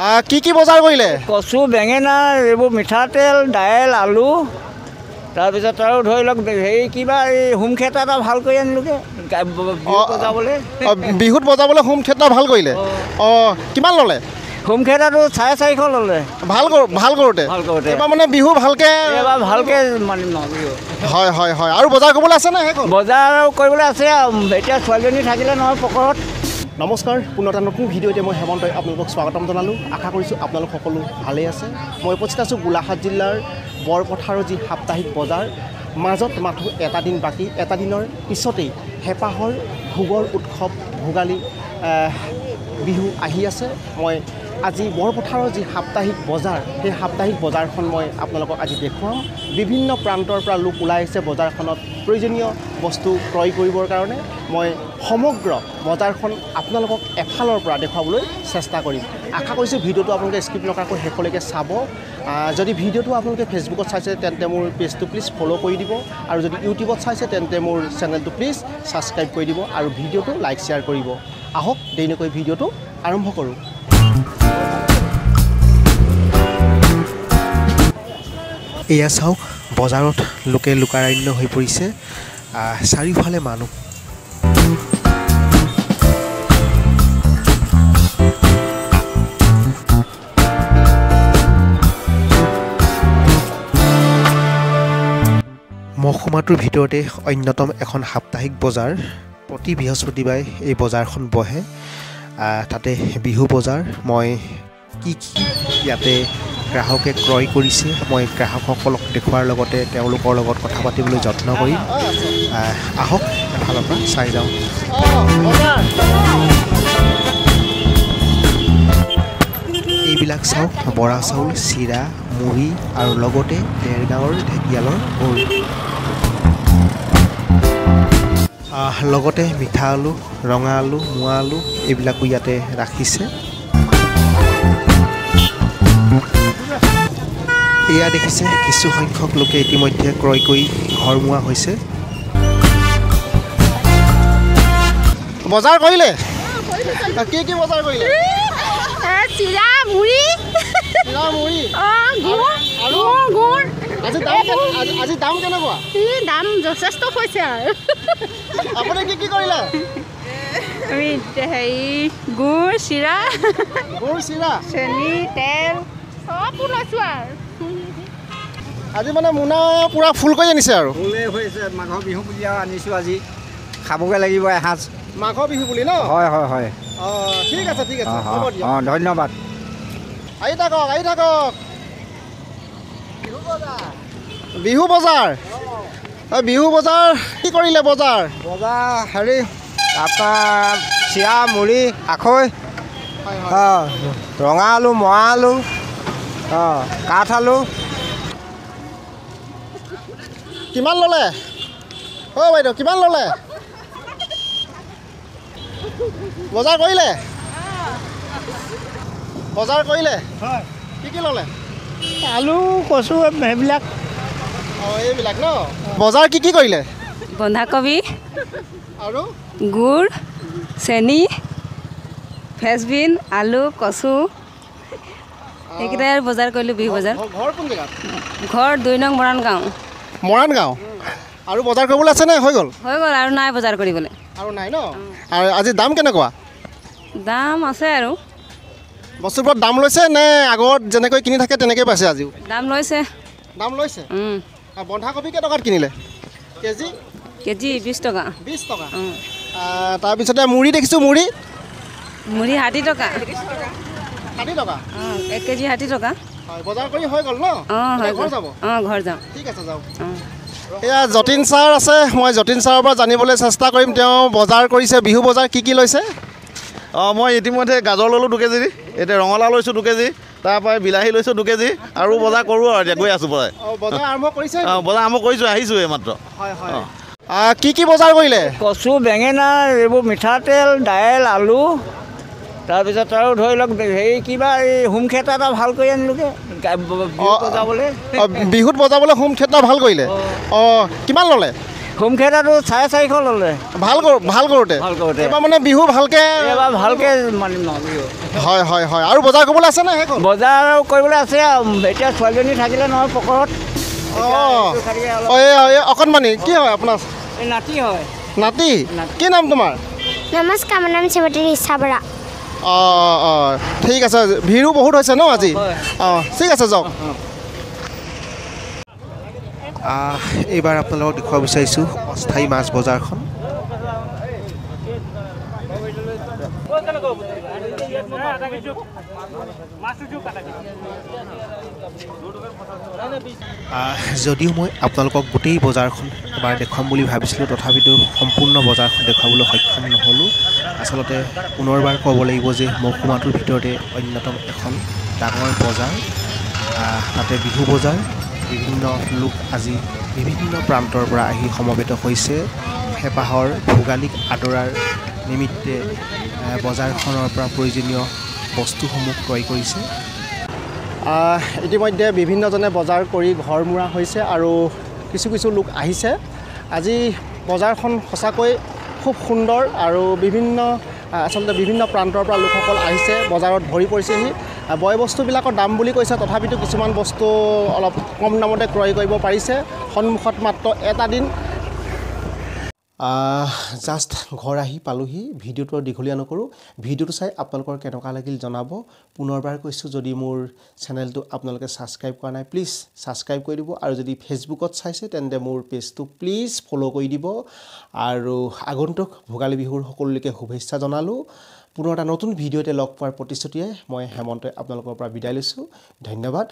কি কি বজাৰ কৰিলে? কচু বেঙেনা এইবোৰ মিঠাতেল দাইল আলু তাৰপিছত আৰু ধৰি লওক হেৰি কিবা এই হোম থিয়েটাৰ এটা ভাল কৰি আনিলোগৈ বজাবলৈ। বিহুত বজাবলৈ হোম থিয়েটাৰ ভাল কৰিলে? অঁ। কিমান ল'লে? হোম থিয়েটাৰটো চাৰে চাৰিশ ল'লে। ভাল কৰ ভাল কৰোঁতে? ভাল কৰোঁতে। এইবাৰ মানে বিহু ভালকৈ এইবাৰ ভালকৈ মানিম হয় হয় হয়। আৰু বজাৰ কৰিবলৈ আছে নে শেষ হ'ল? বজাৰ কৰিবলৈ আছে আৰু। এতিয়া ছোৱালীজনী থাকিলে নহয় পকৰত। নমস্কাৰ পুনৰ এটা নতুন ভিডিঅ'তে মই হেমন্তই আপোনালোকক স্বাগতম জনালোঁ। আশা কৰিছোঁ আপোনালোক সকলো ভালেই আছে। মই উপস্থিত আছোঁ গোলাঘাট জিলাৰ বৰপথাৰৰ যি সাপ্তাহিক বজাৰ মাজত মাথো এটা দিন বাকী। এটা দিনৰ পিছতেই হেঁপাহৰ ভোগৰ উৎসৱ ভোগালী বিহু আহি আছে। মই আজি বৰপথাৰৰ যি সাপ্তাহিক বজাৰ সেই সাপ্তাহিক বজাৰখন মই আপোনালোকক আজি দেখুৱাম। বিভিন্ন প্ৰান্তৰ পৰা লোক ওলাই আহিছে বজাৰখনত প্ৰয়োজনীয় বস্তু ক্ৰয় কৰিবৰ কাৰণে। মই সমগ্ৰ বজাৰখন আপোনালোকক এফালৰ পৰা দেখুৱাবলৈ চেষ্টা কৰিম। আশা কৰিছোঁ ভিডিঅ'টো আপোনালোকে স্কিপ নকৰাকৈ শেষলৈকে চাব। যদি ভিডিঅ'টো আপোনালোকে ফেচবুকত চাইছে তেন্তে মোৰ পেজটো প্লিজ ফ'ল' কৰি দিব। আৰু যদি ইউটিউবত চাইছে তেন্তে মোৰ চেনেলটো প্লিজ ছাবস্ক্ৰাইব কৰি দিব আৰু ভিডিঅ'টো লাইক শ্বেয়াৰ কৰিব। আহক দেৰি নকৈ ভিডিঅ'টো আৰম্ভ কৰোঁ। এয়া চাওক বজাৰত লোকে লোকাৰণ্য হৈ পৰিছে। চাৰিওফালে মানুহ। মহকুমাটোৰ ভিতৰতে অন্যতম এখন সাপ্তাহিক বজাৰ। প্ৰতি বৃহস্পতিবাৰে এই বজাৰখন বহে। তাতে বিহু বজাৰ। মই কি কি ইয়াতে গ্ৰাহকে ক্ৰয় কৰিছে মই গ্ৰাহকসকলক দেখুওৱাৰ লগতে তেওঁলোকৰ লগত কথা পাতিবলৈ যত্ন কৰিম। আহ, আহক এফালৰ পৰা চাই যাওঁ। এইবিলাক চাওক বৰা চাউল চিৰা মুড়ি আৰু লগতে ডেৰগাঁৱৰ ঢেকীয়ালৰ গুড়। লগতে মিঠা আলু ৰঙা আলু মোৱা আলু এইবিলাকো ইয়াতে ৰাখিছে। এয়া দেখিছে কিছু সংখ্যক লোকে ইতিমধ্যে ক্ৰয় কৰি ঘৰমুৱা হৈছে। বজাৰ কৰিলে? কি কি বজাৰ কৰিলে? চিৰা মুড়ি। মুড়ি? অঁ গুড় আৰু? গুড় গুড়। আজি দাম আজি- কেনেকুৱা? দাম যথেষ্ট হৈছে আৰু। আপুনি কি কি কৰিলে? আমি হেৰি গুড় চিৰা। গুৰ চিৰা? চেনি তেল চবো আৰু। আজি মানে মোনা পূৰা ফুল কৰি আনিছে আৰু। ফুলে হৈছে মাঘৰ বিহু বুলি আৰু আনিছোঁ আজি। খাবগৈ লাগিব এসাঁজ। মাঘৰ বিহু বুলি ন? হয় হয় হয়। অঁ ঠিক আছে ঠিক আছে অঁ হ'ব দিয়ক। অঁ ধন্যবাদ। আহি থাকক আহি থাকক। বিহু বজাৰ। অঁ। বিহু বজাৰ কি কৰিলে বজাৰ? বজাৰ হেৰি আপোনাৰ চিৰা মুড়ি আখৈ অঁ ৰঙা আলু মৰা আলু অঁ কাঠ আলু। কিমান ল'লে? অ' বাইদেউ কিমান ল'লে? বজাৰ কৰিলে? বজাৰ কৰিলে? কি কি ল'লে? আলু কচু সেইবিলাক অঁ এইবিলাক ন? বজাৰ কি কি কৰিলে? বন্ধাকবি। আৰু? গুড় চেনি ফ্ৰেচবিন আলু কচু। সেইকেইটাই আৰু বজাৰ কৰিলোঁ বিহু বজাৰ। ঘৰ- ঘৰ কোন জেগাত ঘৰ দুই নং মৰাণ গাঁও। মৰাণ গাঁও? আৰু বজাৰ কৰিবলৈ আছে নে? হৈ গ'ল? হৈ গ'ল আৰু নাই বজাৰ কৰিবলৈ। আৰু নাই ন? আৰু আজি দাম কেনেকুৱা? দাম আছে আৰু। বস্তুবোৰত দাম লৈছে নে আগত যেনেকৈ কিনি থাকে তেনেকৈ পাইছে আজিও? দাম লৈছে। দাম লৈছে? বন্ধাকবি কেইটকাত কিনিলে? কেজি? কেজি বিছ টকা। বিছ টকা। উম, আহ, তাৰপিছতে মুড়ি দেখিছোঁ মুড়ি? মুড়ি ষাঠি টকা। ষাঠি টকা? অঁ এক কেজি ষাঠি টকা। হয় বজাৰ কৰি হৈ গ'ল ন? অঁ হৈ এতিয়া ঘৰ গ'ল যাব? অঁ ঘৰ যাওঁ ঠিক আছে এয়া যতীন ছাৰ আছে মই যতীন ছাৰৰ পৰা জানিবলৈ চেষ্টা কৰিম। তেওঁ বজাৰ কৰিছে বিহু বজাৰ কি কি লৈছে? অঁ মই ইতিমধ্যে গাজৰ ল'লোঁ দুই কেজি এতিয়া ৰঙালাও লৈছোঁ দুই কেজি তাৰপৰা বিলাহী লৈছোঁ দুই কেজি আৰু বজাৰ কৰোঁ আৰু এতিয়া গৈ আছোঁ বজাৰ অঁ বজাৰ আৰম্ভ কৰিছে? অঁ বজাৰ আৰম্ভ কৰিছোঁ আহিছোঁ এইমাত্ৰ হয় হয়। আহ, কি কি বজাৰ কৰিলে? কচু বেঙেনা এইবোৰ মিঠাতেল দাইল আলু তাৰপিছত আৰু ধৰি লওক হেৰি কিবা এই হোম থিয়েটাৰ এটা ভাল কৰি আনিলোগৈ বজাবলৈ। অঁ, বিহুত বজাবলৈ হোম থিয়েটাৰ ভাল কৰিলে? অঁ কিমান ল'লে? হোম থিয়েটাৰটো চাৰে চাৰিশ ল'লে। ভাল কৰ ভাল কৰোঁতে? ভাল কৰোঁতে। এইবাৰ মানে বিহু ভালকৈ এইবাৰ ভালকৈ মানিম বিহু। হয় হয় হয়। আৰু বজাৰ কৰিবলৈ আছে নে শেষ হ'ল বজাৰ কৰিবলৈ আছে আৰু। এতিয়া ছোৱালীজনী থাকিলে নহয় পকৰত। অঁ। অকণমানি। কি হয় আপোনাৰ? নাতি হয়। নাতি। কি নাম তোমাৰ? নমস্কাৰ মোৰ নাম শ্ৰীমতী ৰিচা বৰা। অঁ অঁ। ঠিক আছে ভিৰো বহুত হৈছে ন আজি। অঁ ঠিক আছে যাওক। এইবাৰ আপোনালোকক দেখুৱাব বিচাৰিছোঁ অস্থায়ী মাছ বজাৰখন। যদিও মই আপোনালোকক গোটেই বজাৰখন এবাৰ দেখুৱাম বুলি ভাবিছিলোঁ তথাপিতো সম্পূৰ্ণ বজাৰখন দেখুৱাবলৈ সক্ষম নহ'লোঁ। আচলতে পুনৰবাৰ ক'ব লাগিব যে মহকুমাটোৰ ভিতৰতে অন্যতম এখন ডাঙৰ বজাৰ। তাতে বিহু বজাৰ। বিভিন্ন লোক আজি বিভিন্ন প্ৰান্তৰ পৰা আহি সমবেত হৈছে। হেঁপাহৰ ভোগালীক আদৰাৰ নিমিত্তে বজাৰখনৰ পৰা প্ৰয়োজনীয় বস্তুসমূহ ক্ৰয় কৰিছে। ইতিমধ্যে বিভিন্নজনে বজাৰ কৰি ঘৰ মূৰা হৈছে আৰু কিছু কিছু লোক আহিছে। আজি বজাৰখন সঁচাকৈ খুব সুন্দৰ আৰু বিভিন্ন আচলতে বিভিন্ন প্ৰান্তৰ পৰা লোকসকল আহিছে। বজাৰত ভৰি পৰিছেহি। বয় বস্তুবিলাকৰ দাম বুলি কৈছে তথাপিতো কিছুমান বস্তু অলপ কম দামতে ক্ৰয় কৰিব পাৰিছে। সন্মুখত মাত্ৰ এটা দিন জাষ্ট ঘৰ আহি পালোহি ভিডিঅ'টো দীঘলীয়া নকৰোঁ। ভিডিঅ'টো চাই আপোনালোকৰ কেনেকুৱা লাগিল জনাব। পুনৰবাৰ কৈছোঁ যদি মোৰ চেনেলটো আপোনালোকে ছাবস্ক্ৰাইব কৰা নাই প্লিজ ছাবস্ক্ৰাইব কৰি দিব। আৰু যদি ফেচবুকত চাইছে তেন্তে মোৰ পেজটো প্লিজ ফ'ল' কৰি দিব। আৰু আগন্তুক ভোগালী বিহুৰ সকলোলৈকে শুভেচ্ছা জনালোঁ। পুনৰ এটা নতুন ভিডিঅ'তে লগ পোৱাৰ প্ৰতিশ্ৰুতিয়ে মই হেমন্তই আপোনালোকৰ পৰা বিদায় লৈছোঁ। ধন্যবাদ।